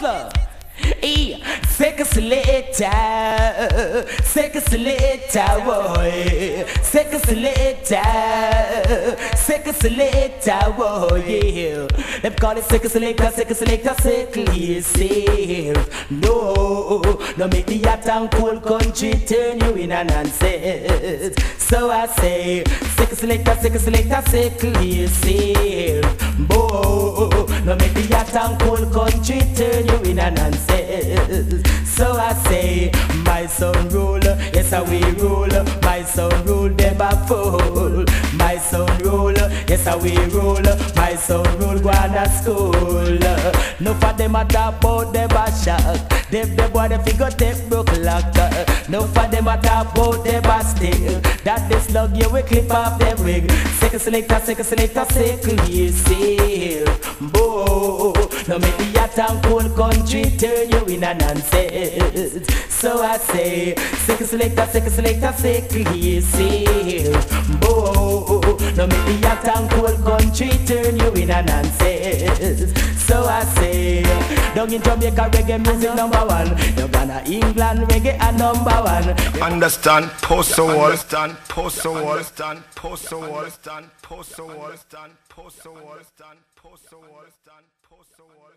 hustler. E, sick selector, sick selector, boy, sick selector, sick selector, boy, yeah. Them call it sick selector, sick selector, sickly safe. No, no make the hot and cold country turn you in a nonsense. So I say, sick selector, sick selector, sickly safe. Boy, hot and cold country turn you in a nonsense. So I say, my son rule, yes I will rule. My son rule, a fool. My son rule, yes I will rule. My son rule, go to school. No for them a talk about them a shock. Them the boy they figure take broke lock. No for them a talk about them a still. That they slug you we clip off them wig. Second selector, second selector, second you safe. Boy, no make the hot and cold country turn you in a nonsense. So I say, second selector, second selector, second you safe. Boy, no make the hot and cold country turn you in a nonsense. So I say, down in Jamaica reggae music number one. You're gonna England reggae a number one. Understand, post the wall, understand, post the wall, understand, post the wall, understand, post the wall, understand, post the wall, understand, post the wall, understand, post the wall.